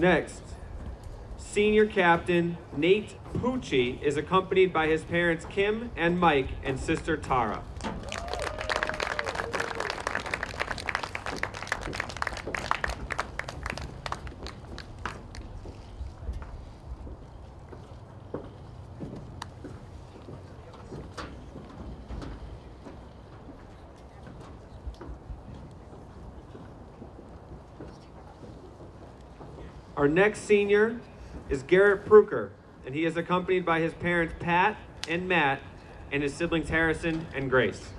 Next, senior captain Nate Pucci is accompanied by his parents Kim and Mike and sister Tara. Our next senior is Garrett Pruker, and he is accompanied by his parents Pat and Matt and his siblings Harrison and Grace.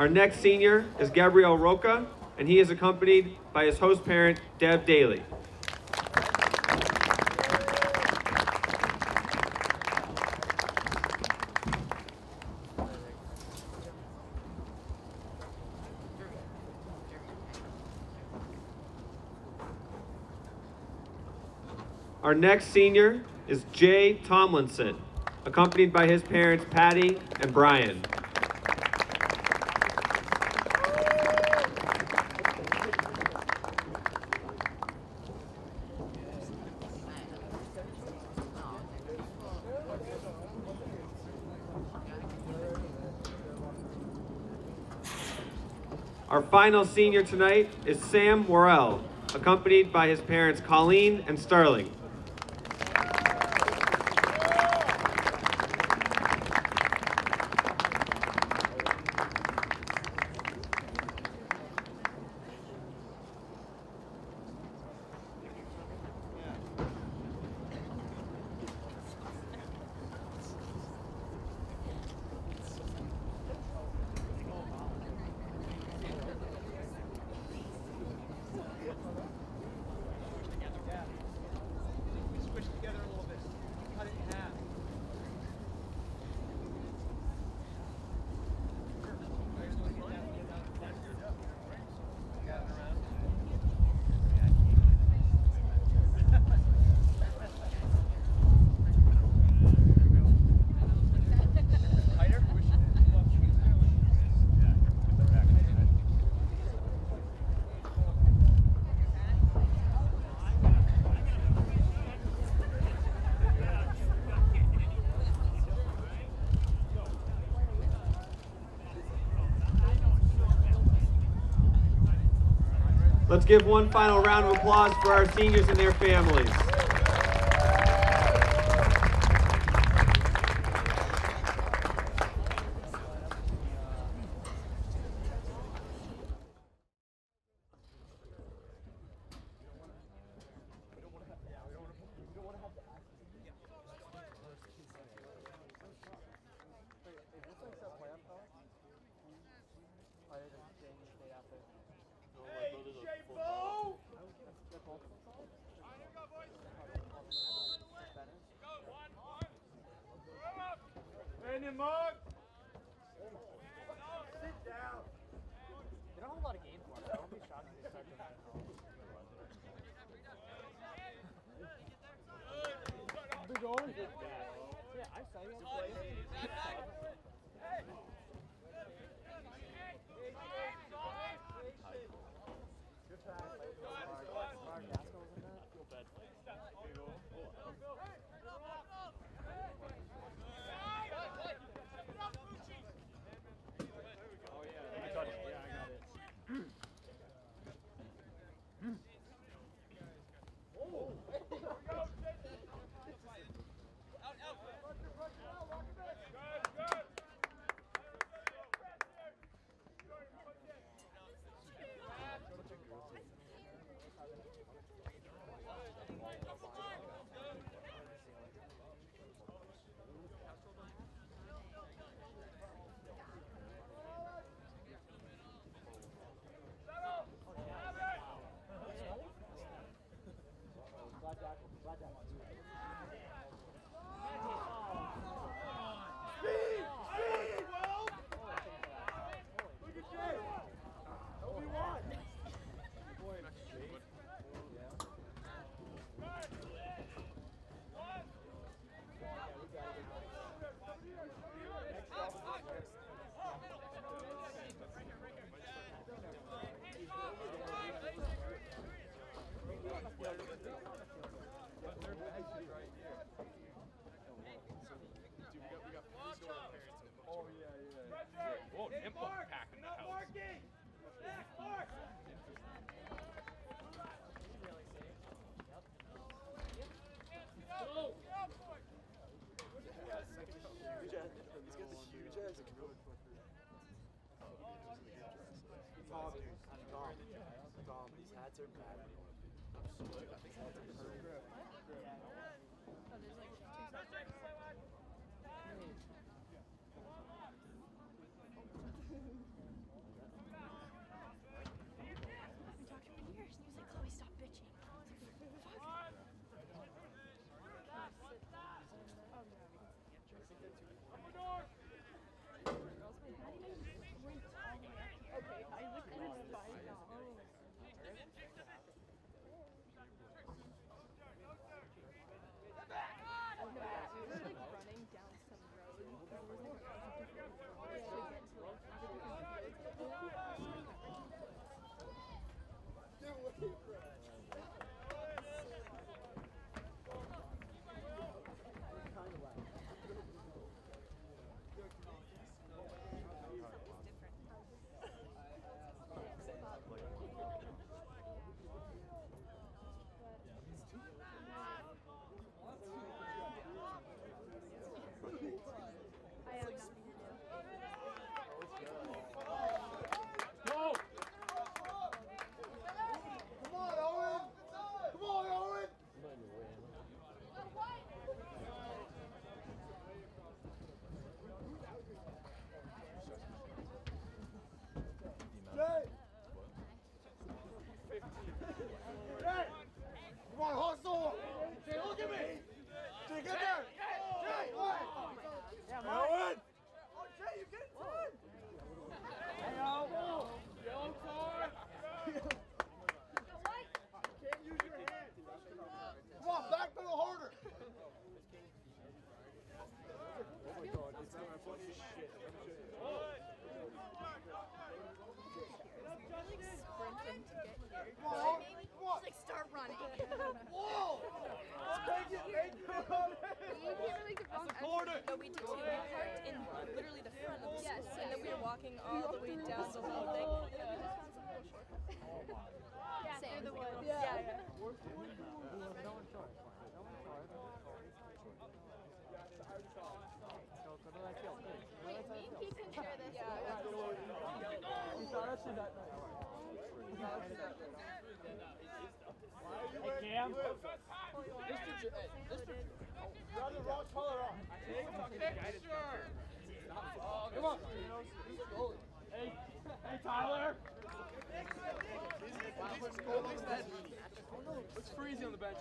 Our next senior is Gabriel Roca, and he is accompanied by his host parent, Deb Daly. Our next senior is Jay Tomlinson, accompanied by his parents, Patty and Brian. Our final senior tonight is Sam Worrell, accompanied by his parents Colleen and Sterling. Let's give one final round of applause for our seniors and their families. Eso,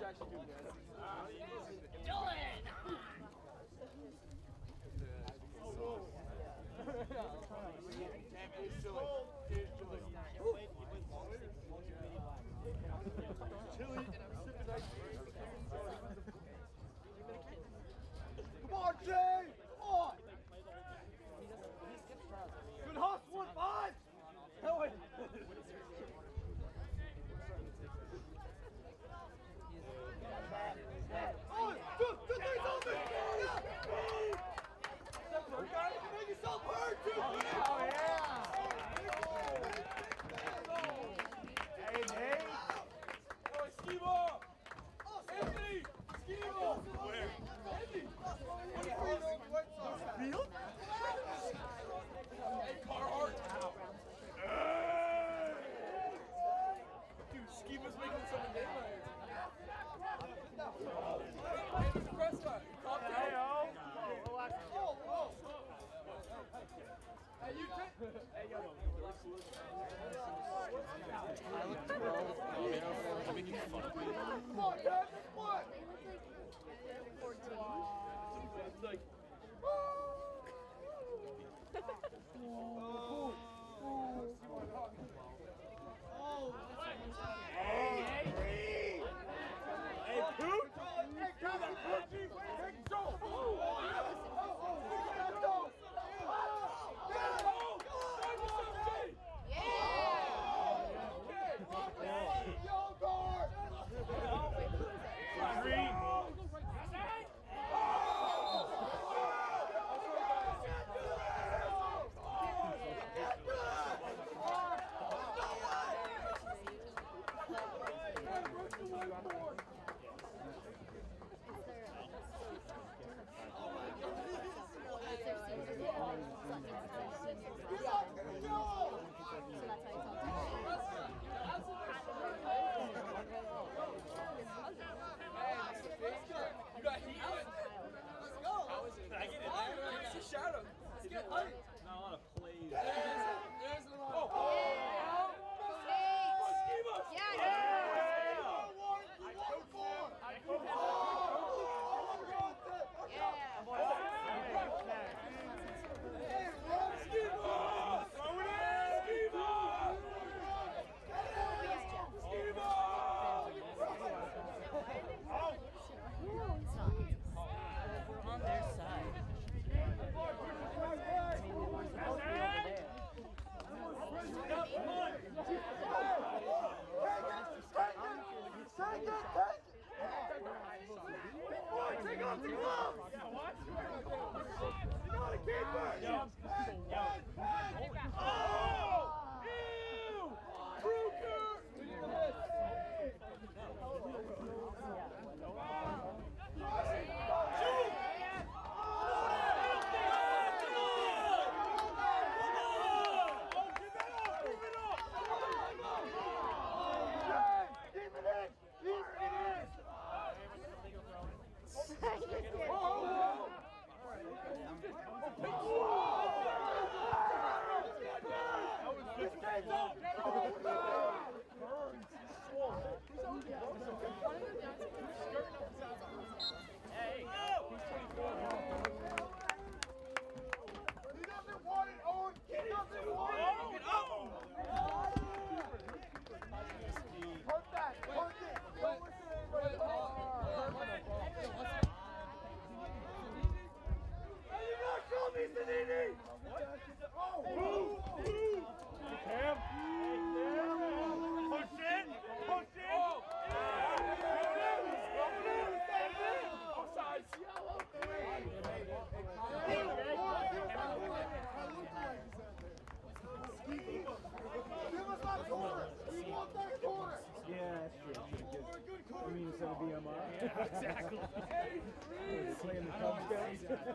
guys should do, guys. Dylan! Damn, it was silly.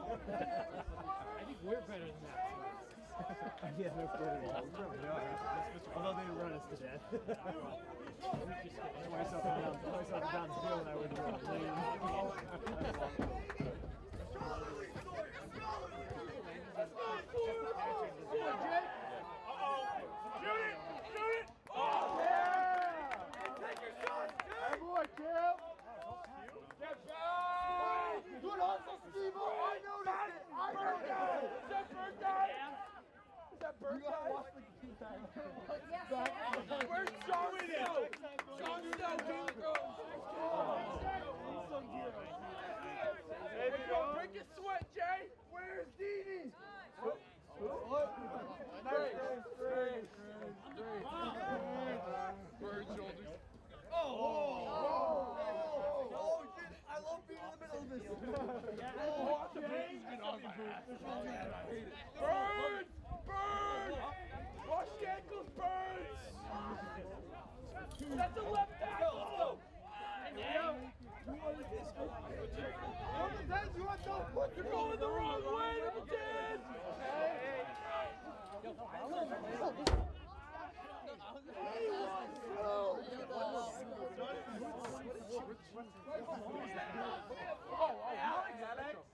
I think we're better than that. yeah, no kidding. Probably are. Although they run us to death. twice up and down, twice up and down the field, and I would run Hey, boy, Kim! Get back! Good hustle, Steve! I noticed it! I noticed it! Is that bird guy? Is that bird guy? Where's Sean Snow? Sean Snow, There you go. Break your sweat, Jay! Where's Dee Dee? Bird shoulders. Oh, oh, dude, I love being in the middle of this. Oh, Jay. Birds! That's a left tackle! Number 10, you want to put You're going the wrong way, number 10! Don't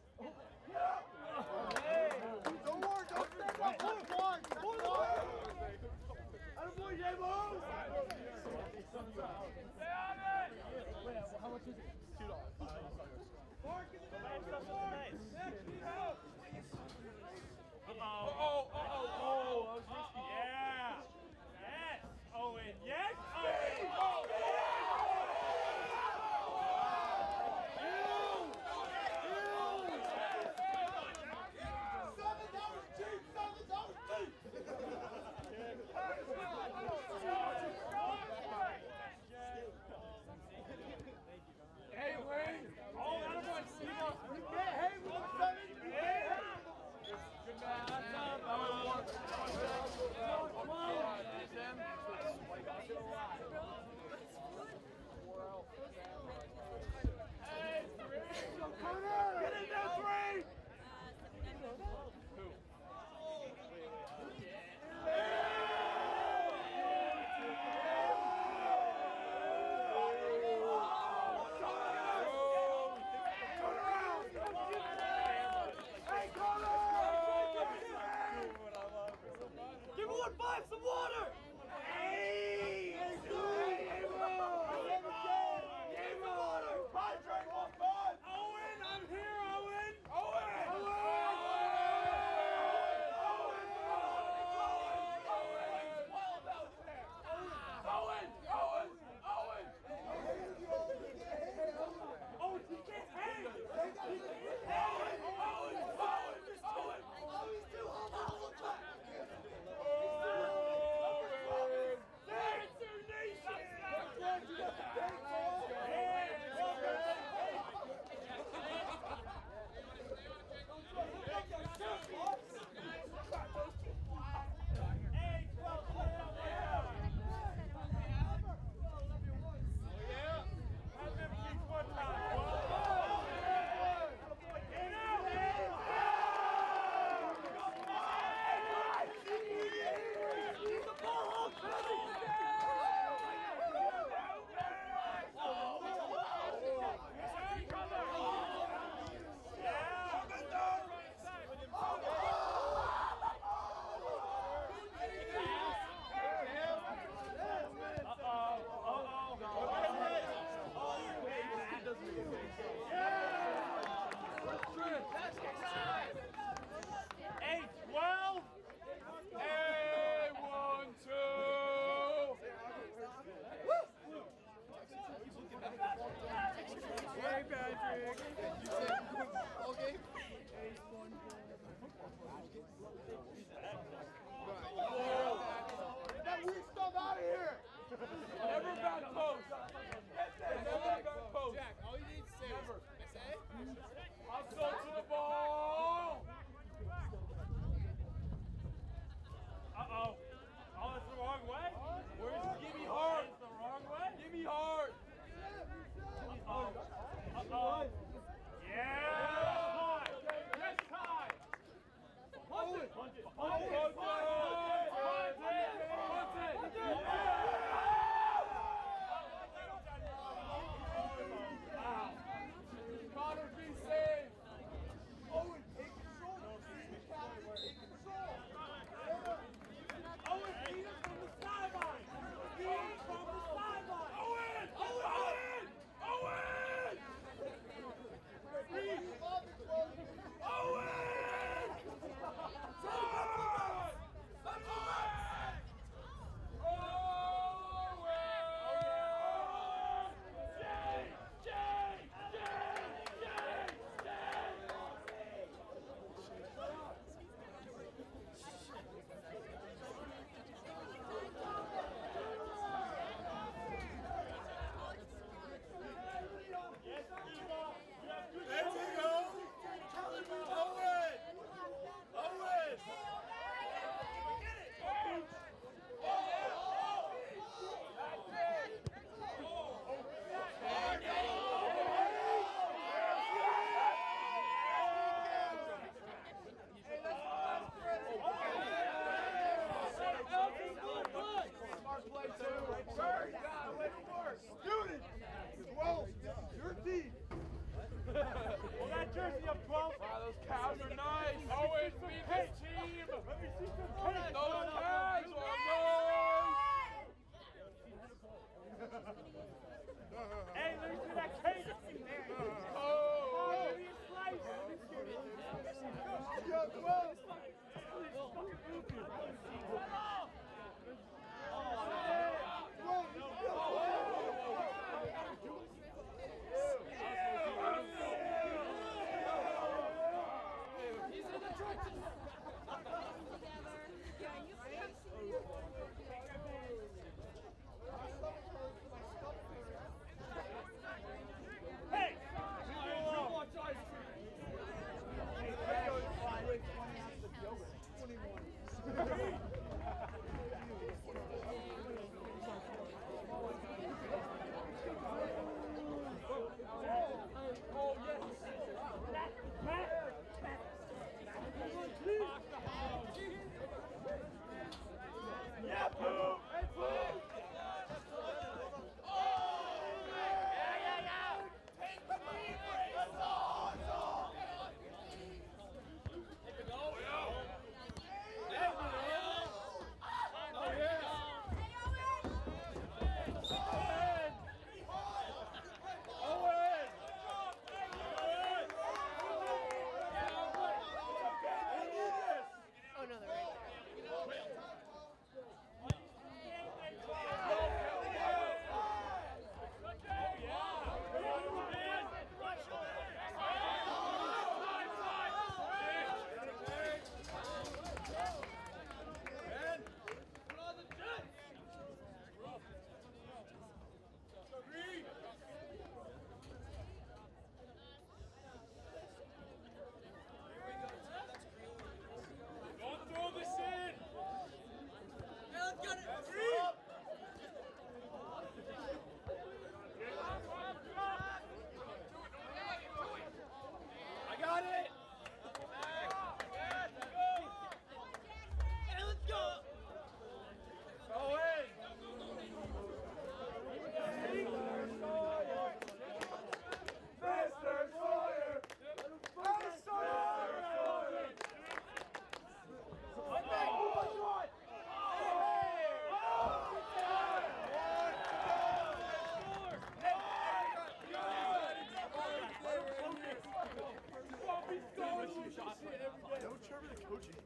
remember the coaching.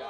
A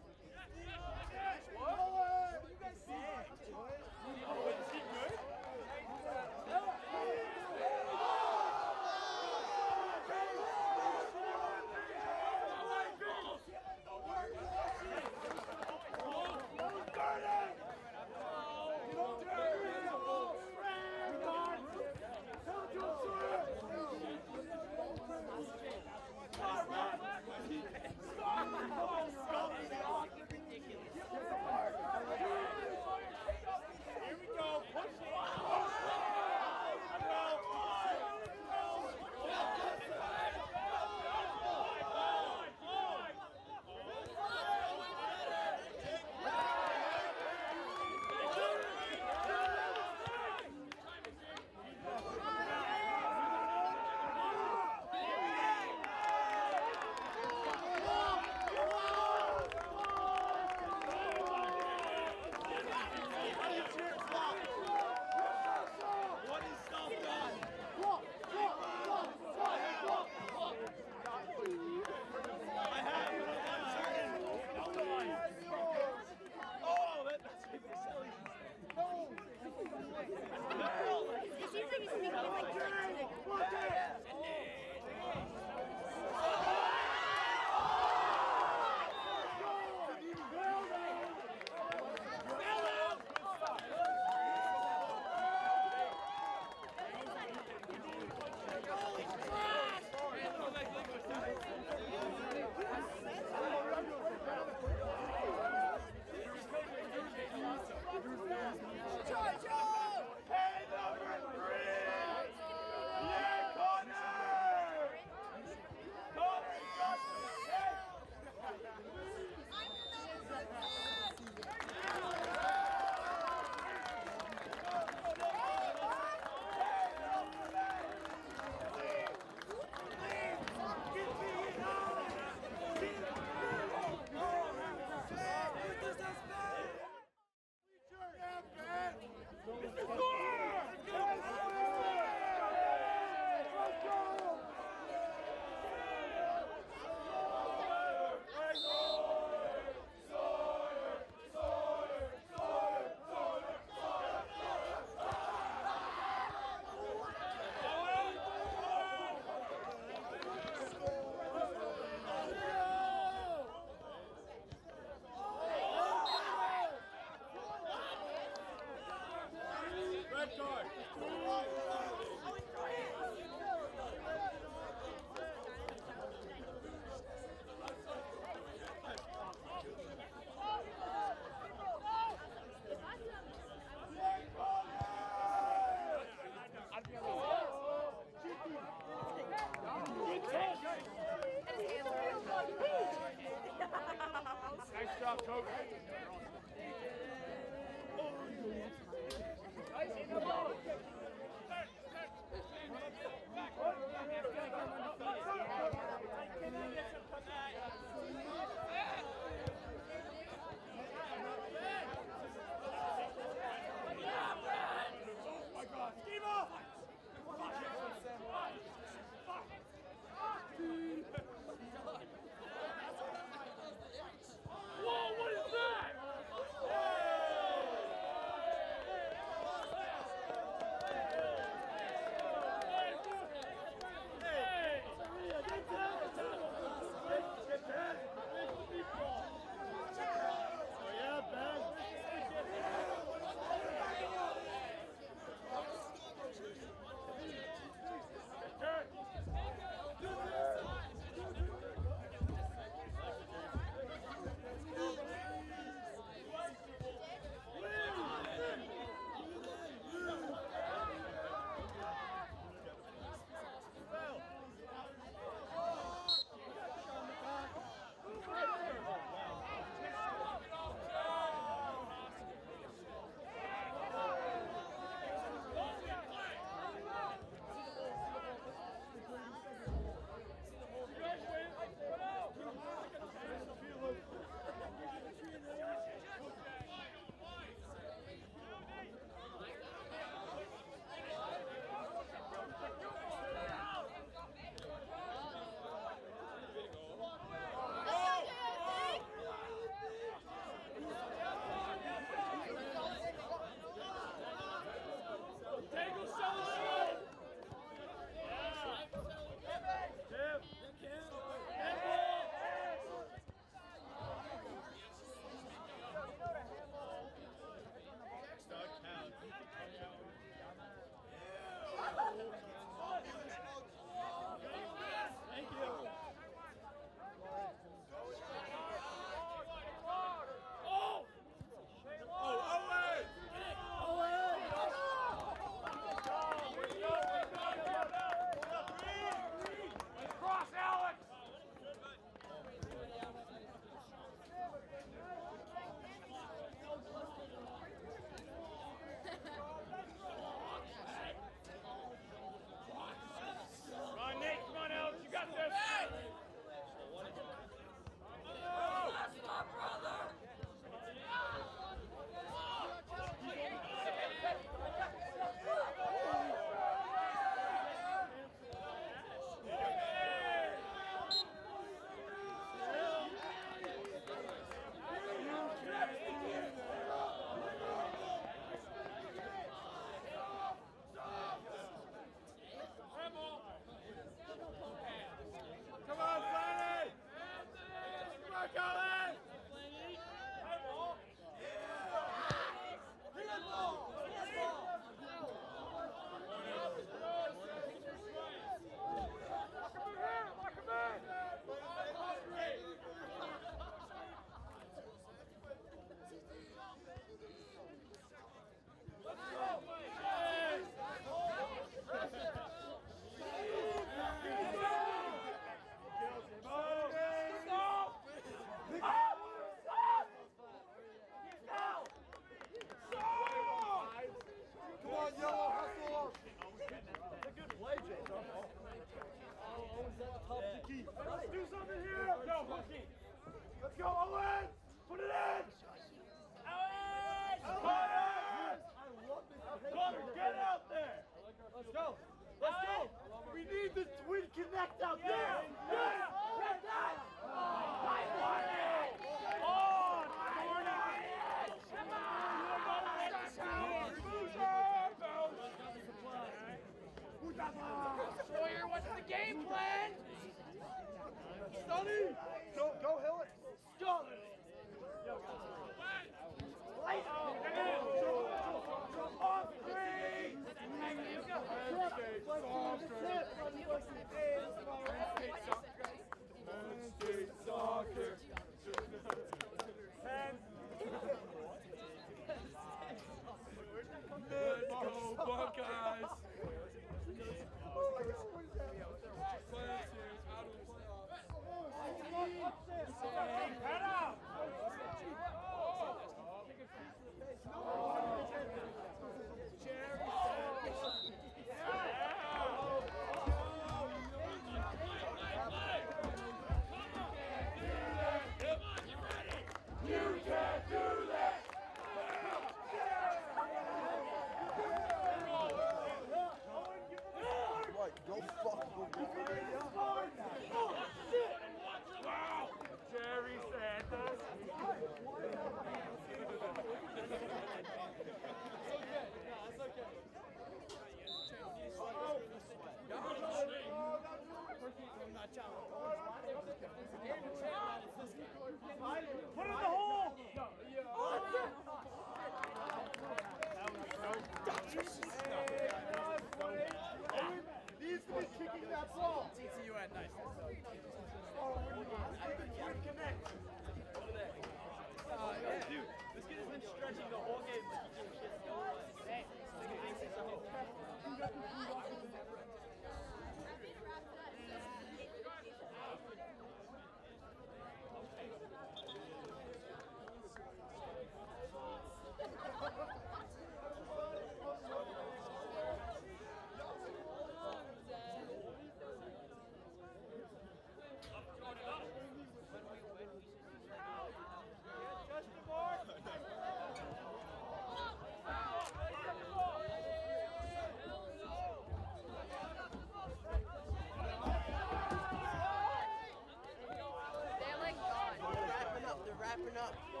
wrapping up. You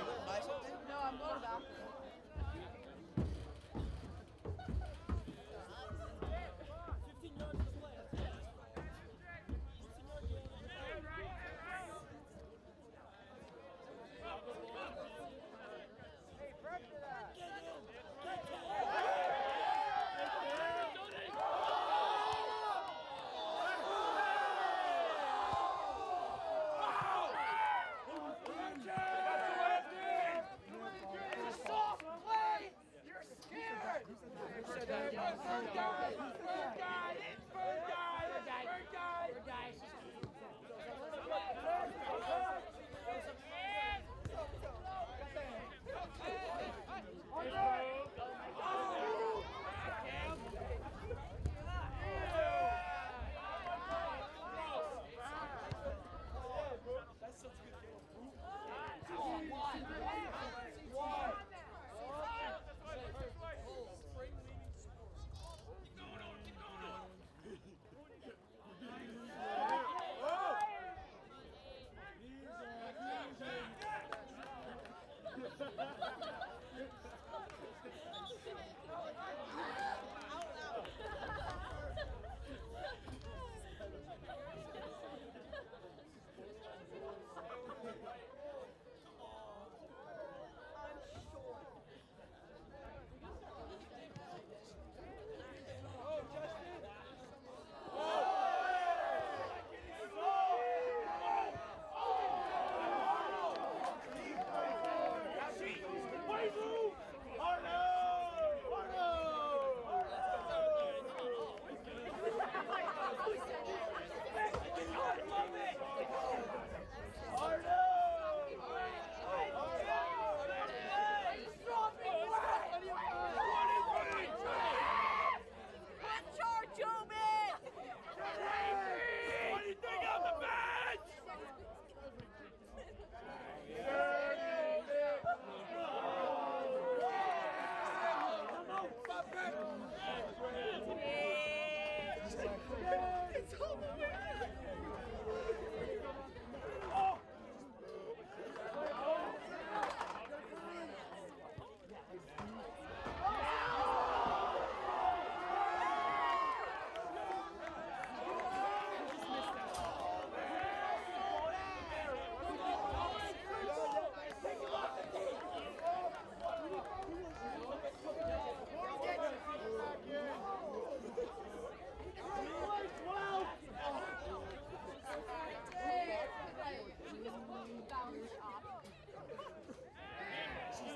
gonna buy something? No, I'm going to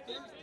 Thanks.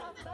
Let's